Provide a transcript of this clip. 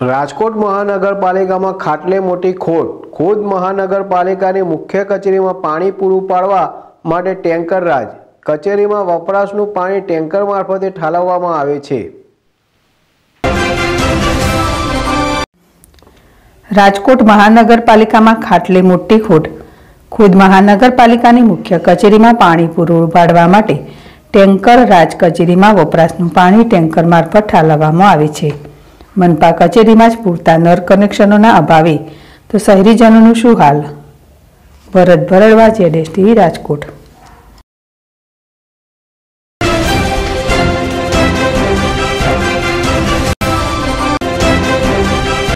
રાજકોટ મહાનગરપાલિકામાં ખાટલે મોટી ખોટ. ખુદ મહાનગરપાલિકાની મુખ્ય કચેરીમાં પાણી પૂરું પાડવા માટે ટેન્કર રાજ. કચેરીમાં વપરાશનું પાણી ટેન્કર મારફતે ઠાલવવામાં આવે છે. રાજકોટ મહાનગરપાલિકામાં ખાટલે મોટી ખોટ. ખુદ મહાનગરપાલિકાની મુખ્ય કચેરીમાં પાણી પૂરું પાડવા માટે ટેન્કર રાજ કચેરીમાં વપરાશનું પાણી ટેન્કર મારફત ઠાલવવામાં આવે છે. મનપા કચેરીમાં જ પૂરતા નર કનેક્શનોના અભાવે. તો શહેરીજનોનું શું હાલ? ભરત ભરડવા, જેડેશ ટીવી રાજકોટ.